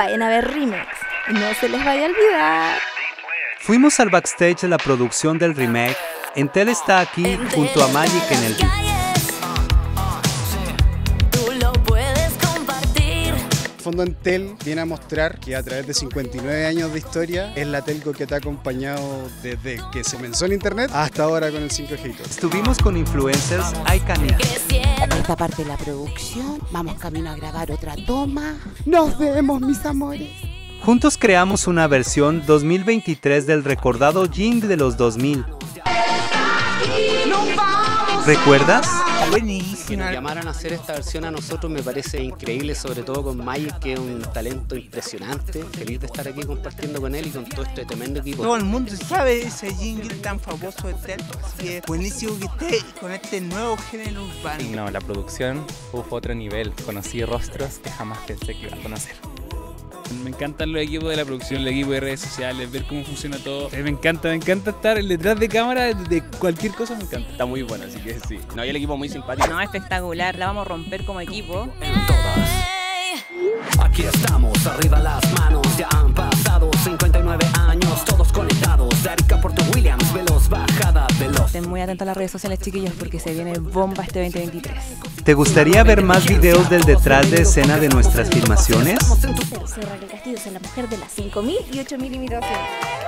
vayan a ver Remix. No se les vaya a olvidar. Fuimos al backstage de la producción del remake. Entel está aquí junto a Magic en el beat. Fondo Entel viene a mostrar que a través de 59 años de historia es la telco que te ha acompañado desde que se comenzó en internet hasta ahora con el 5G. Estuvimos con influencers icónicos. Esta parte de la producción, vamos camino a grabar otra toma. Nos vemos, mis amores. Juntos creamos una versión 2023 del recordado jingle de los 2000. ¿Recuerdas? Que nos llamaran a hacer esta versión a nosotros me parece increíble, sobre todo con Magic, que es un talento impresionante. Feliz de estar aquí compartiendo con él y con todo este tremendo equipo. Todo el mundo sabe ese jingle tan famoso de Tel, así que buenísimo que esté con este nuevo género urbano. No, la producción fue otro nivel. Conocí rostros que jamás pensé que iba a conocer. Me encantan los equipos de la producción, el equipo de redes sociales, ver cómo funciona todo. Eh, Me encanta, me encanta estar detrás de cámara de cualquier cosa, me encanta. Está muy bueno, así que sí. No, y el equipo muy simpático. No, espectacular, la vamos a romper como equipo. Aquí estamos, arriba las manos, Estén muy atentos a las redes sociales, chiquillos, porque se viene bomba este 2023. ¿Te gustaría ver más videos del detrás de escena de nuestras filmaciones? Castillo es la mujer de las 5.000 y 8.000 imitaciones.